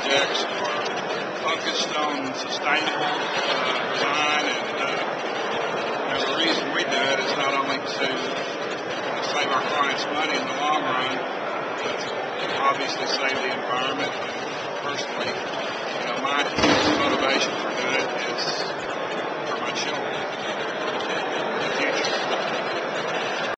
projects are focused on sustainable uh, design, and uh, you know, the reason we do it is not only to uh, save our clients money in the long run, but to obviously save the environment. And